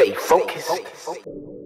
Stay focused.